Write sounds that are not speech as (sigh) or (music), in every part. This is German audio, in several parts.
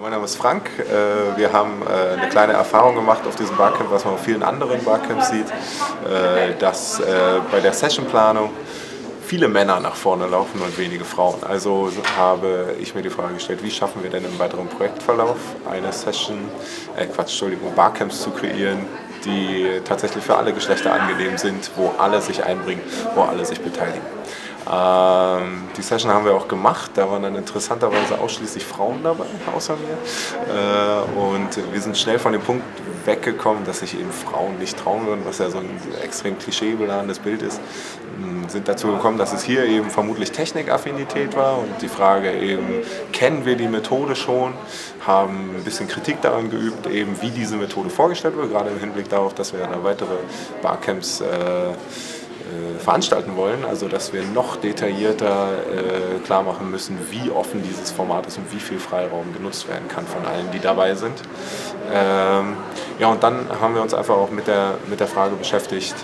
Mein Name ist Frank. Äh, wir haben äh, eine kleine Erfahrung gemacht auf diesem Barcamp, was man auf vielen anderen Barcamps sieht, äh, dass bei der Sessionplanung viele Männer nach vorne laufen und wenige Frauen. Also habe ich mir die Frage gestellt, wie schaffen wir denn im weiteren Projektverlauf eine Session, äh Quatsch, Entschuldigung, Barcamps zu kreieren, die tatsächlich für alle Geschlechter angenehm sind, wo alle sich einbringen, wo alle sich beteiligen. Ähm, die Session haben wir auch gemacht, da waren dann interessanterweise ausschließlich Frauen dabei, außer mir. Äh, und wir sind schnell von dem Punkt weggekommen, dass sich eben Frauen nicht trauen würden, was ja so ein extrem klischeebeladenes Bild ist. Ähm, sind dazu gekommen, dass es hier eben vermutlich Technikaffinität war und die Frage eben, kennen wir die Methode schon, haben ein bisschen Kritik daran geübt, eben wie diese Methode vorgestellt wird, gerade im Hinblick darauf, dass wir da weitere Barcamps äh, veranstalten wollen, also dass wir noch detaillierter äh, klar machen müssen, wie offen dieses Format ist und wie viel Freiraum genutzt werden kann von allen, die dabei sind. Ähm, ja, und dann haben wir uns einfach auch mit der, mit der Frage beschäftigt,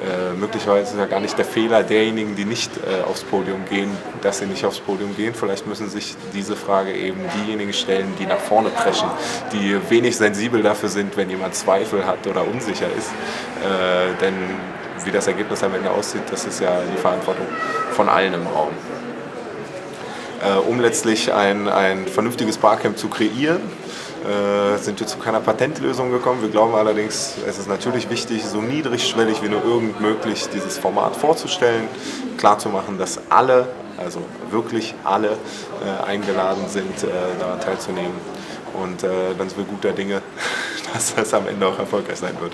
äh, möglicherweise ist ja gar nicht der Fehler derjenigen, die nicht äh, aufs Podium gehen, dass sie nicht aufs Podium gehen. Vielleicht müssen sich diese Frage eben diejenigen stellen, die nach vorne preschen, die wenig sensibel dafür sind, wenn jemand Zweifel hat oder unsicher ist. Äh, denn wie das Ergebnis am Ende aussieht, das ist ja die Verantwortung von allen im Raum. Äh, um letztlich ein, ein vernünftiges Barcamp zu kreieren, äh, sind wir zu keiner Patentlösung gekommen. Wir glauben allerdings, es ist natürlich wichtig, so niedrigschwellig wie nur irgend möglich dieses Format vorzustellen, klarzumachen, dass alle, also wirklich alle, äh, eingeladen sind, äh, daran teilzunehmen. Und äh, dann sind wir guter Dinge, (laughs) dass das am Ende auch erfolgreich sein wird.